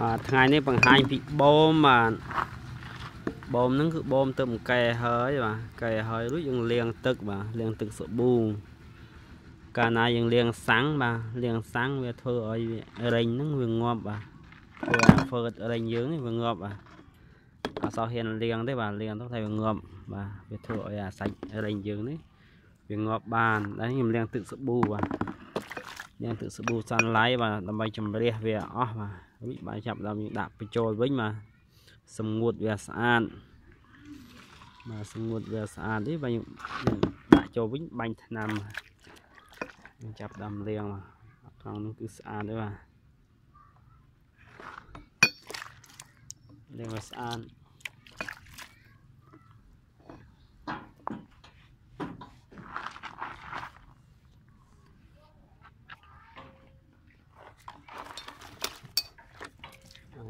បាទថ្ងៃនេះបង្ហាញពីបូមបាទបូមហ្នឹងគឺបូមទៅមួយកែហើយបាទកែហើយរួចយើងលាងទឹកបាទលាងទឹកសាប៊ូកាលណាយើងលាងសាំងបាទលាងសាំងវាធ្វើឲ្យរែងហ្នឹងវាងាប់បាទធ្វើឲ្យហ្វឺតរែងយើងនេះវាងាប់បាទអត់សោះហ៊ានលាងទេបាទលាងទៅតែវាងាប់បាទវាធ្វើឲ្យអាសាច់រែងយើងនេះវាងាប់បានតែខ្ញុំលាងទឹកសាប៊ូបាទលាងទឹកសាប៊ូសាន់ឡៃបាទដើម្បីជំរះវាអស់បាទ រួចបាទចាប់ដល់យើងដាក់បញ្ចូលវិញបាទសម្ងួតវាស្អាតបាទសម្ងួតវាស្អាតនេះបាទយើងដាក់ចូលវិញបាញ់ថ្នាំយើងចាប់ដើមលាងបាទត្រង់នោះគឺស្អាតទេបាទលាងវាស្អាតន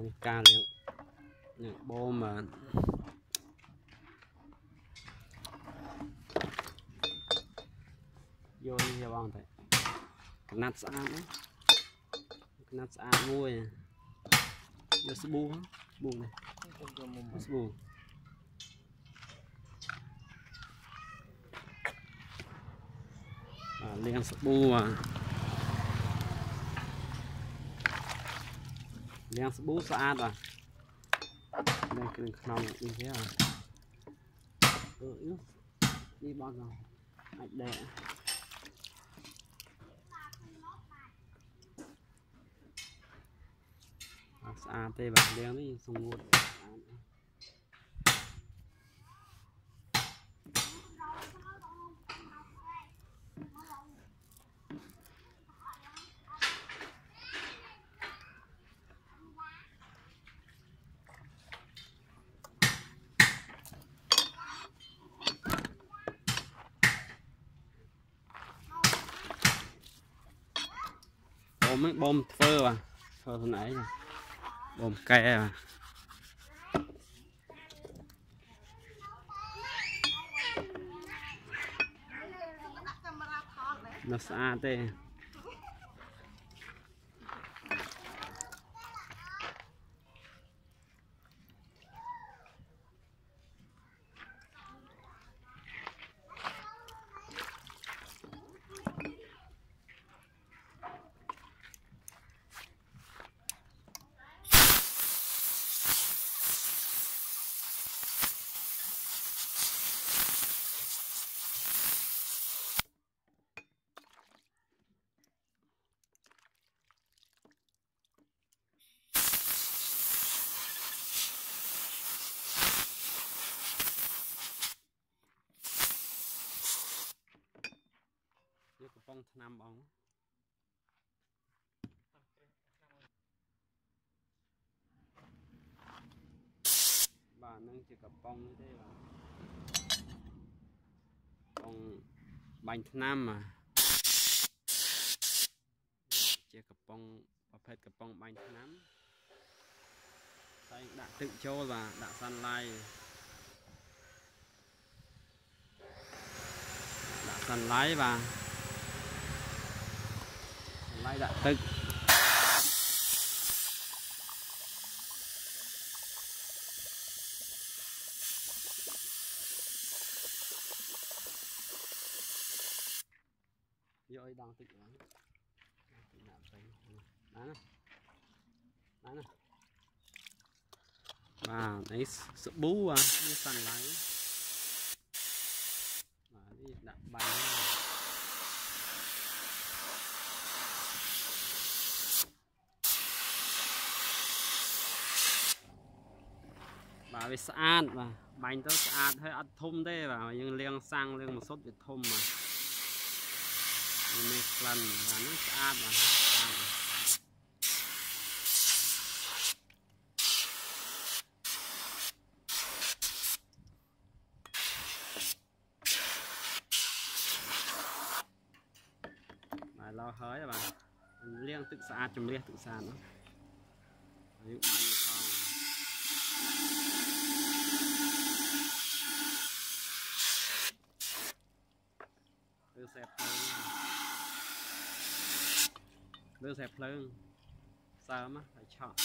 េះការលាងលាងបូ មបាទយកនេះយកបងតែកណាត់ស្អាតណាកណាត់ស្អាតមួយយកស្ប៊ូស្ប៊ូនេះស្ប៊ូបាទលាងស្ប៊ូបាទលាងស្ប៊ូស្អាតបាទ លាងគ្រឿងក្នុងនេះទេបាទអឺនេះបងអាចដែកស្អាតទេបាទលាងនេះសម្ងួត ស្អាតបងមិនបងធ្វើបាទធ្វើខ្លួនឯងបងកែបាទ nó xa thế យក ឆ្នាំបងបាទនឹងជាកំប៉ុងនេះទេបាទកំប៉ុងបាញ់ថ្នាំជាកំប៉ុងប្រភេទកំប៉ុងបាញ់ថ្នាំតែដាក់ទឹកចូលបាទដាក់សាន់ឡៃដាក់សាន់ឡៃបាទឡៃដាក់ទឹកយកឲ្យដងទឹ កឡើងទឹកដាក់ទៅណាណាណាណាបាទនេះសាប៊ូបាទនេះសាន់ឡៃបាទនេះដាក់បាញ់បាទ វាស្អាតបាទបាញ់ទៅស្អាតហើយអត់ធំទេបាទយើងលាងសាំងលាងម្សុទ្ធវាធំបាទនេះក្លិនបាទនេះស្អាតបាទបាទឡោហើយបាទលាងទឹកស្អាតជំរះទឹកស្អាតហ្នឹងយើងបាញ់លើ ខ្សែភ្លើងលើខ្សែភ្លើងសើមហើយឆក់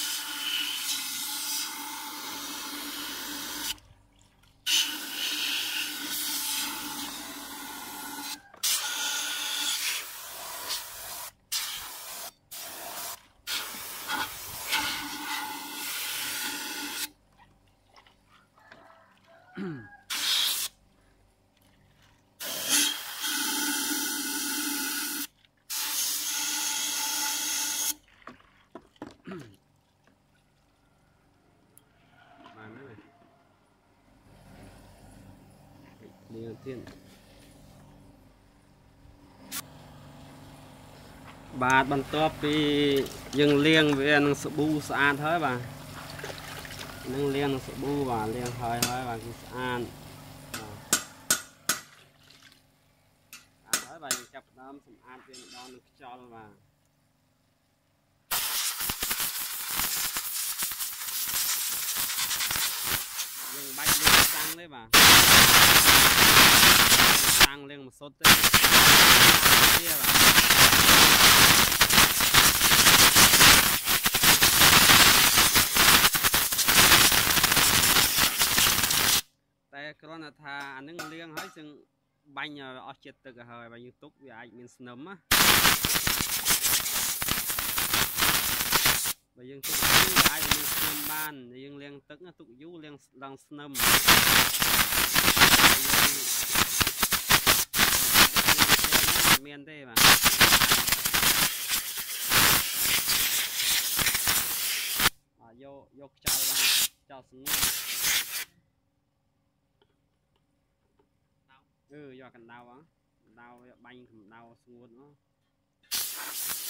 បានហើយលៀង ទៀតបាទបន្ទាប់ពីយើងលាងវានឹងសាប៊ូស្អាតហើយបាទនឹងលាងនឹងសាប៊ូបាទលាងហើយហើយបាទគឺស្អាតបាទស្អាតហើយបាទយើងចាប់ផ្ដើមសម្អាតវាម្ដងនឹងខ្យល់បាទយើងបាច់លាងសាំង ទេបាទសាំងលាងមកសុទ្ធទេវាបាទតែគ្រាន់តែថាអានឹងលាងហើយចឹងបាញ់ឲ្យអស់ជាតិទឹកទៅហើយបើយើងទុកវាអាចមានស្នឹមណា បើយើងទុកយូរអាចមានស្នឹមបានយើងលាងទឹកទុកយូរលាងឡើងស្នឹមមានទេបាទបាទយកយកខ្យល់បានខ្យល់ស្ងួតអឺយកកណ្ដៅហ៎កណ្ដៅបាញ់កម្ដៅស្ងួតហ៎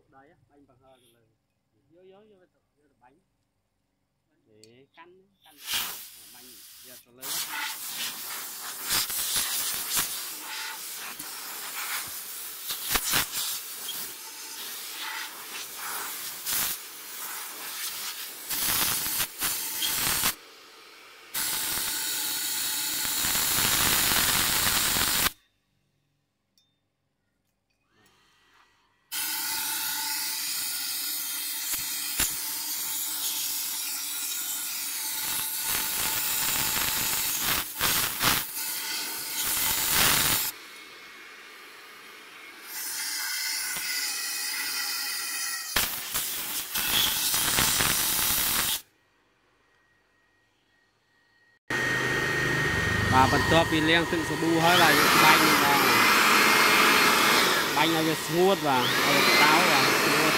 កុំបាញ់បុកដីបាញ់បង្ហើទៅលើយកយកយកទៅយកទៅបាញ់ទេកាន់កាន់បាញ់យកទៅលើ បាទបន្ទាប់ពីលាងទឹកសាប៊ូហើយបាទយើងបាញ់ម្ដងបាញ់ឲ្យវាស្ងួតបាទឲ្យវាក្តៅបាទស្ងួត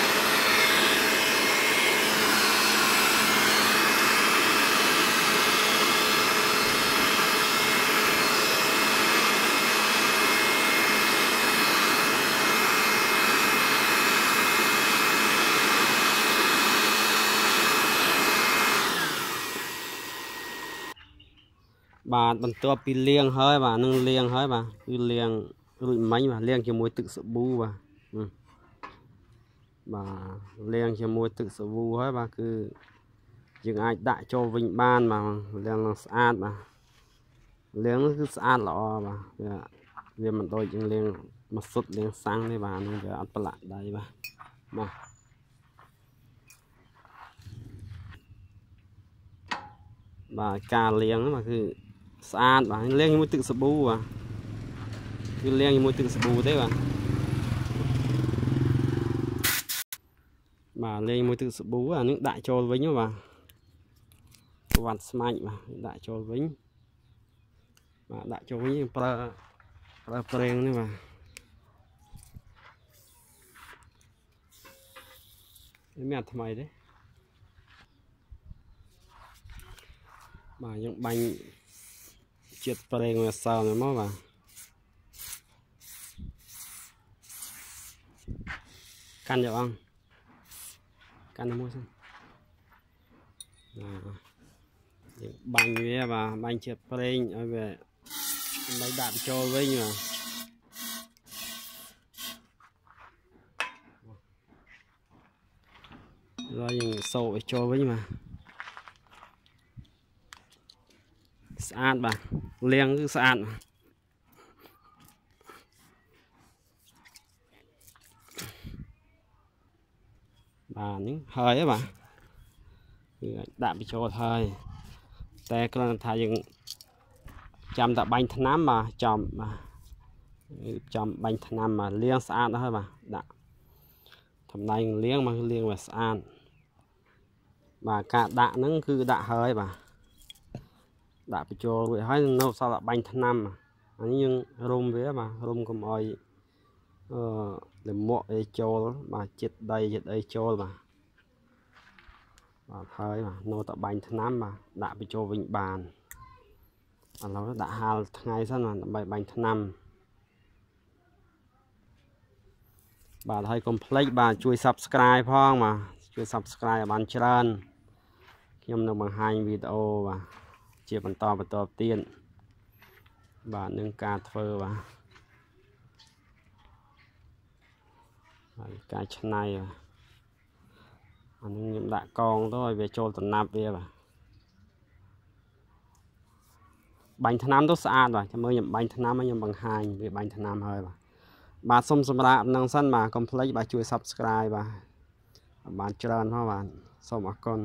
បាទបន្ទាប់ពីលាងហើយបាទនឹងលាងហើយបាទគឺលាងរួចមិញបាទលាងជាមួយទឹកសាប៊ូបាទបាទលាងជាមួយទឹកសាប៊ូហើយបាទគឺយើងអាចដាក់ចូលវិញបានបាទលាងនឹងស្អាតបាទលាងនោះគឺស្អាតល្អបាទវាវាមិនដូចយើងលាងមកសុទ្ធលាងសាំងទេបាទនឹងវាអត់ប្រឡាក់ដៃបាទបាទបាទការលាងហ្នឹងគឺ ស្អាតបាទលាងជាមួយទឹកសាប៊ូបាទគឺលាងជាមួយទឹកសាប៊ូទេបាទបាទលាងជាមួយទឹកសាប៊ូអានឹងដាក់ចូលវិញបាទវត្តស្មាច់បាទដាក់ចូលវិញបាទដាក់ចូលវិញប្រើប្រើប្រេងនេះបាទមានអាថ្មីទេបាទយើងបាញ់ ជាតិប្រេងមួយអសោហ្នឹងមកបាទកាន់យកអង្គកាន់មួយសិនបាទយើងបាញ់វាបាទបាញ់ជាតិប្រេងឲ្យវាដើម្បីដាក់ចូលវិញបាទហើយយើងសោកឲ្យចូលវិញបាទស្អាតបាទ លាងគឺស្អាតបាទបាទនេះហើយបាទគឺដាក់បញ្ចូលហើយ តែគ្រាន់តែថាយើងចាំតែបាញ់ថ្នាំបាទចំបាទចំបាញ់ថ្នាំបាទលាងស្អាតហើយបាទដាក់តំណែងលាងមកលាងឲ្យស្អាតបាទការដាក់ហ្នឹងគឺដាក់ហើយបាទ ដាក់បញ្ចូលរួចហើយនៅសល់តែបាញ់ថ្នាំអានេះយើងរុំវាបាទរុំកុំអោយអឺលមកអីចូលបាទចិត្តដីចិត្តអីចូលបាទបាទហើយបាទនៅតែបាញ់ថ្នាំបាទដាក់បញ្ចូលវិញបានឥឡូវដាក់ហាលថ្ងៃសិនបាទដើម្បីបាញ់ថ្នាំបាទហើយកុំភ្លេចបាទជួយ Subscribe ផងបាទជួយ Subscribe ឲ្យបានច្រើនខ្ញុំនឹងបង្ហាញវីដេអូបាទ ជាបន្តបន្តទៀតបាទនឹងការធ្វើបាទហើយការឆ្នៃបាទអានេះខ្ញុំដាក់កងទៅឲ្យវាចូលតំណាប់វាបាទបាញ់ថ្នាំទៅស្អាតបាទចាំមើលខ្ញុំបាញ់ថ្នាំខ្ញុំបង្ហាញវាបាញ់ថ្នាំហើយបាទបាទសុំសម្រាប់នឹងសិនបាទកុំភ្លេចបាទជួយ Subscribe បាទបានច្រើនផងបាទសូមអរគុណ